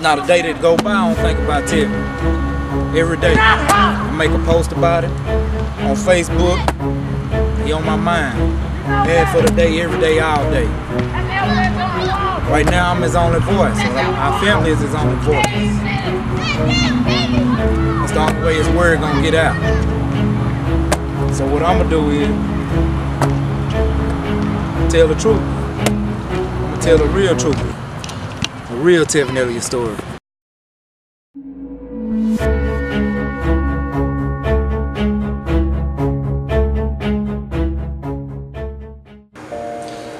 not a day that go by I don't think about Tevin. Every day. I make a post about it on Facebook. He on my mind. Bad for the day, every day, all day. Right now I'm his only voice. Our family is his only voice. That's the only way his word gonna get out. So what I'm gonna do is tell the truth. I'm gonna tell the real truth. The real Tevin Elliott story.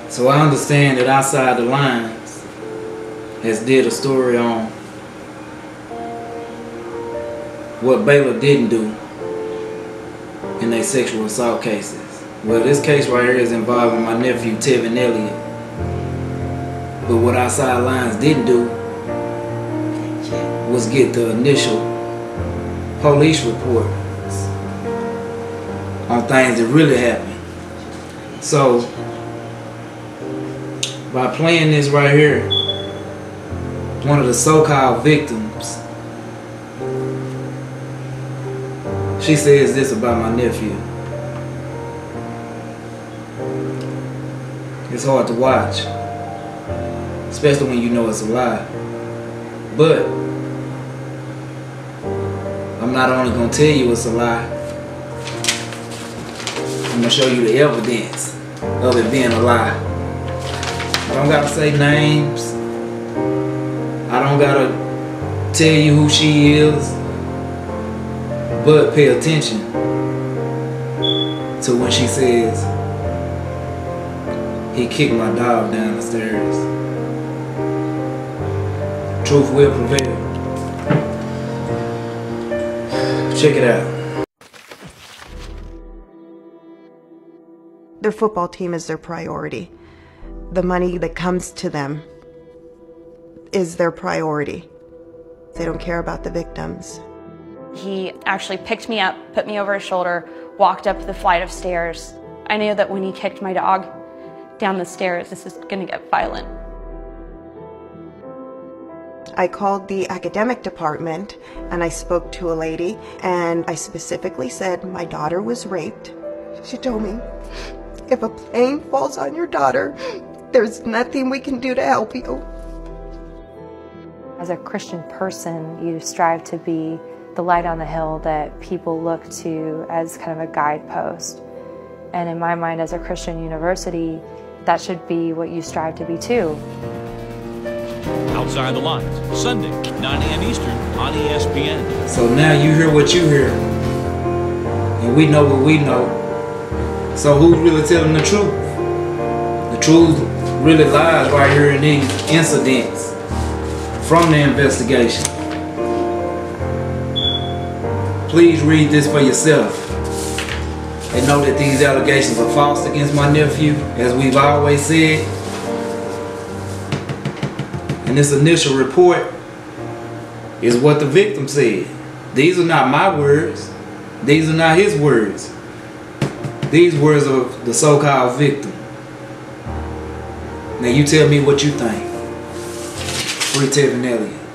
So I understand that outside the lines has did a story on what Baylor didn't do in their sexual assault cases. Well, this case right here is involving my nephew Tevin Elliott. But what outside lines didn't do was get the initial police report on things that really happened. So by playing this right here, one of the so-called victims, she says this about my nephew. It's hard to watch, especially when you know it's a lie. But I'm not only gonna tell you it's a lie, I'm gonna show you the evidence of it being a lie. I don't gotta say names. I don't gotta tell you who she is. But pay attention to when she says, he kicked my dog down the stairs. Truth will prevail. Check it out. Their football team is their priority. The money that comes to them is their priority. They don't care about the victims. He actually picked me up, put me over his shoulder, walked up the flight of stairs. I knew that when he kicked my dog down the stairs, this is going to get violent. I called the academic department and I spoke to a lady and I specifically said my daughter was raped. She told me, if a plane falls on your daughter, there's nothing we can do to help you. As a Christian person, you strive to be the light on the hill that people look to as kind of a guidepost. And in my mind, as a Christian university, that should be what you strive to be too. Outside the Lines, Sunday, 9 a.m. Eastern on ESPN. So now you hear what you hear, and we know what we know. So who's really telling the truth? The truth really lies right here in these incidents from the investigation. Please read this for yourself and know that these allegations are false against my nephew, as we've always said. And this initial report is what the victim said. These are not my words. These are not his words. These words of the so-called victim. Now you tell me what you think. Free Tevin Elliott.